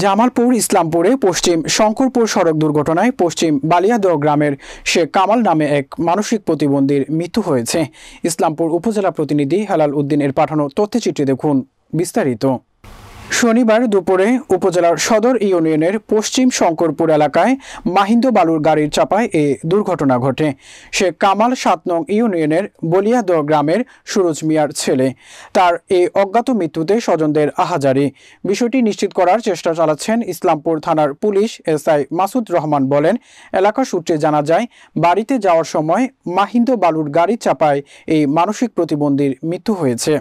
জামালপুর, ইসলামপুরে পশ্চিম শঙ্করপুর সড়ক দুর্ঘটনায় পশ্চিম বালিয়াদহ গ্রামের শেখ কামাল নামে এক মানসিক প্রতিবন্ধীর মৃত্যু হয়েছে। ইসলামপুর উপজেলা প্রতিনিধি হালাল উদ্দিনের পাঠানো তথ্যচিত্রে দেখুন বিস্তারিত। শনিবার দুপুরে উপজেলার সদর ইউনিয়নের পশ্চিম শঙ্করপুর এলাকায় মাহিন্দ বালুর গাড়ির চাপায় এ দুর্ঘটনা ঘটে। সে কামাল সাত নং ইউনিয়নের বলিয়াদ গ্রামের সুরজ মিয়ার ছেলে। তার এই অজ্ঞাত মৃত্যুতে স্বজনদের আহাজারি। বিষয়টি নিশ্চিত করার চেষ্টা চালাচ্ছেন ইসলামপুর থানার পুলিশ এসআই মাসুদ রহমান বলেন, এলাকা সূত্রে জানা যায়, বাড়িতে যাওয়ার সময় মাহিন্দ বালুর গাড়ির চাপায় এই মানসিক প্রতিবন্ধীর মৃত্যু হয়েছে।